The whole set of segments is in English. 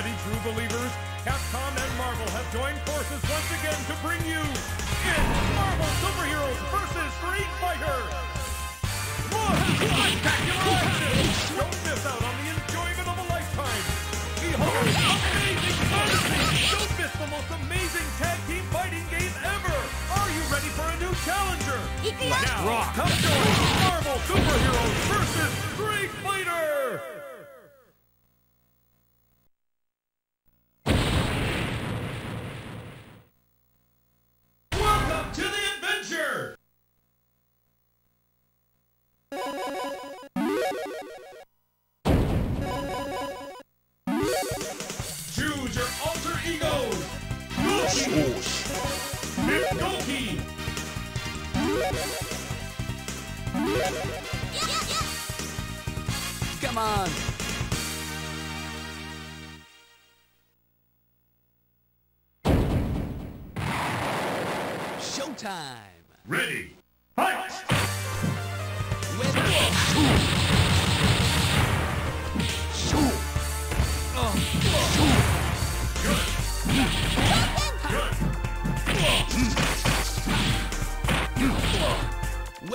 ready, true believers? Capcom and Marvel have joined forces once again to bring you in Marvel Superheroes vs. Street Fighter! Spectacular action! Don't miss out on the enjoyment of a lifetime! Behold, amazing fantasy! Don't miss the most amazing tag team fighting game ever! Are you ready for a new challenger? Now, rock. come join Marvel Superheroes vs. Street Fighter! Come on. Showtime. Ready! Fight!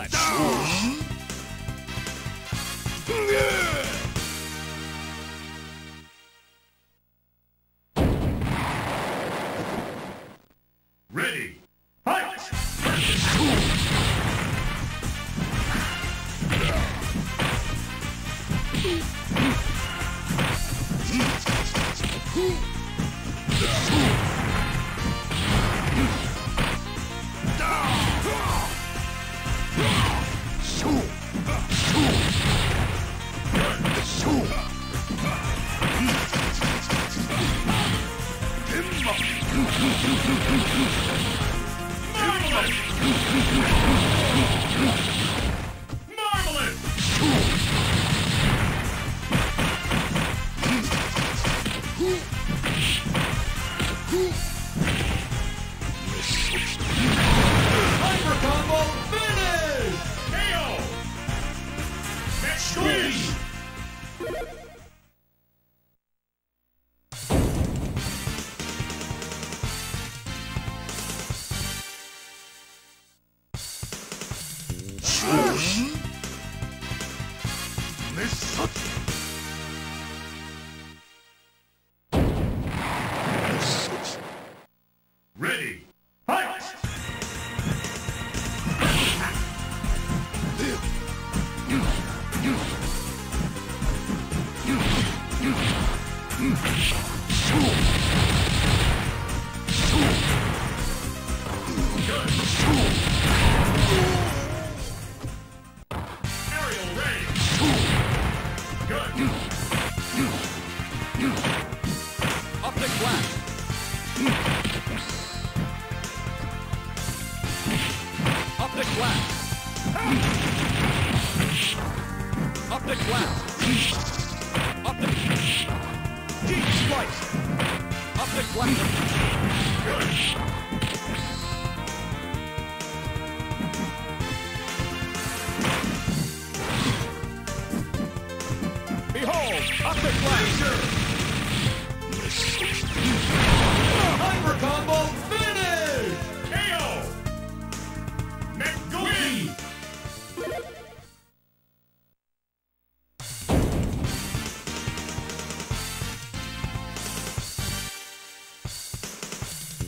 Let's. Ready! Fight! 天馬 Ready! Behold, optic blast. Hyper combo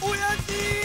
Omega Strike! Mech-Gouki!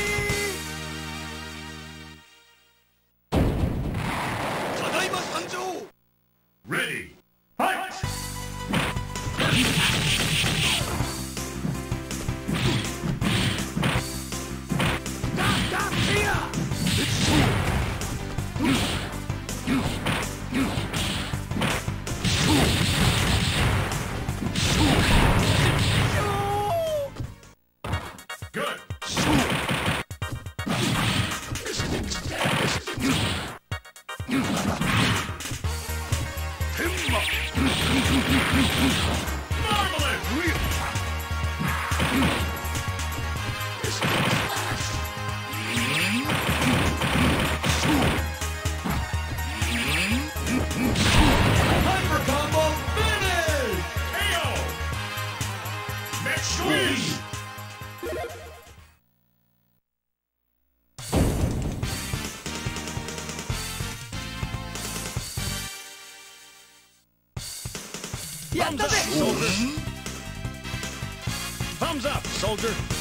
Soldier!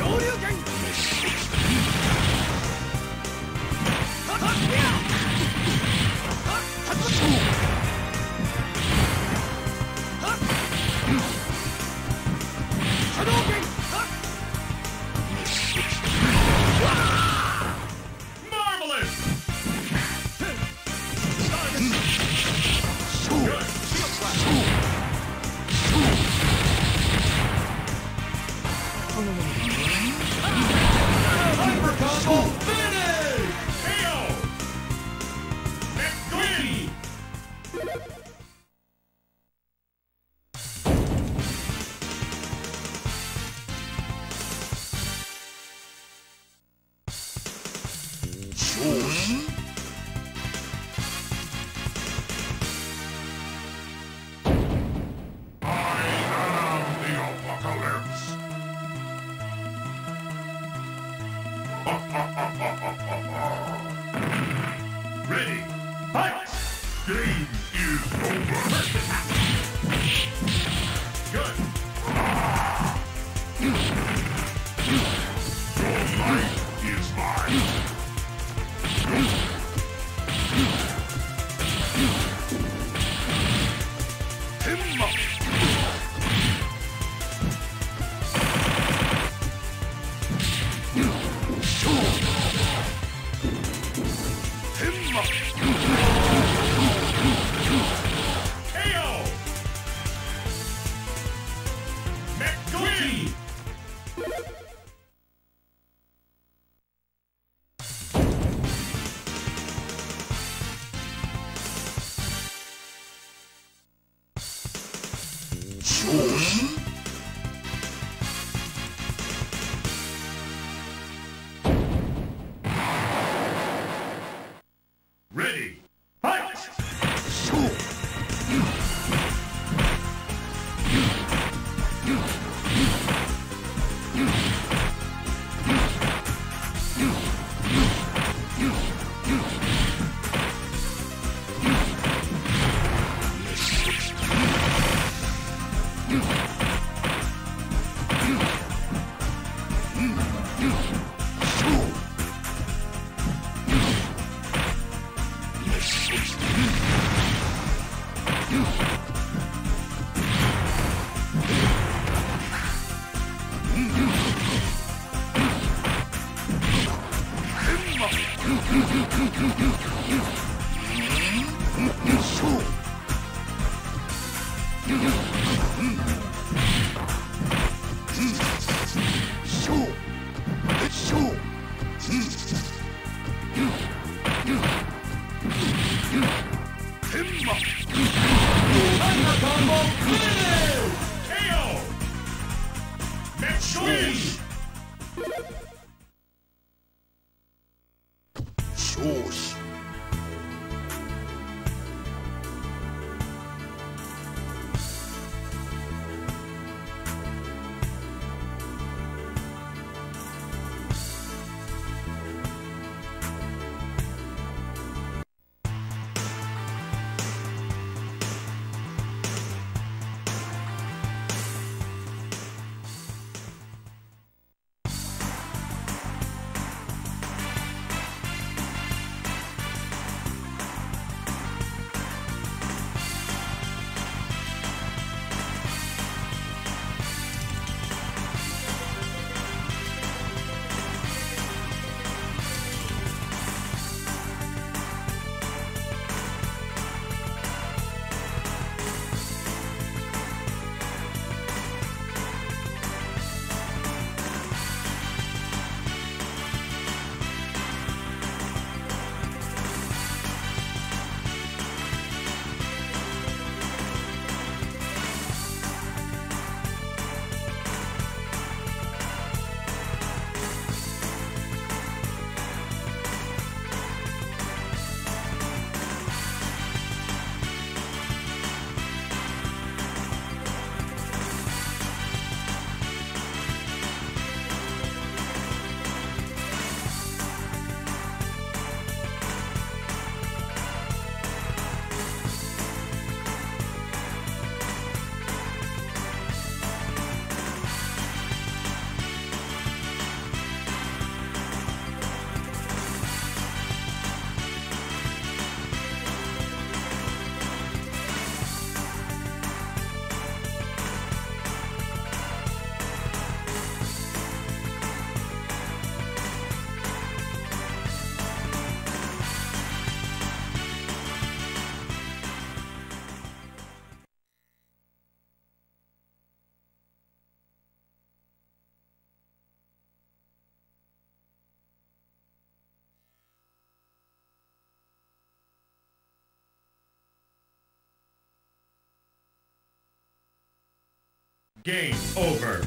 拳 Ready, Game over.